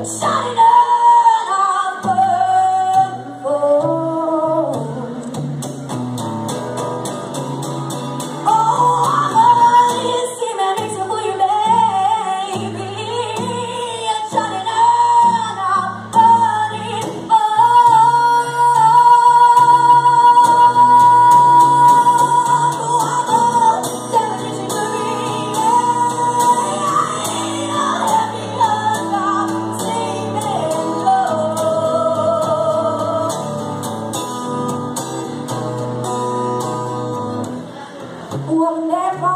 a Oh, you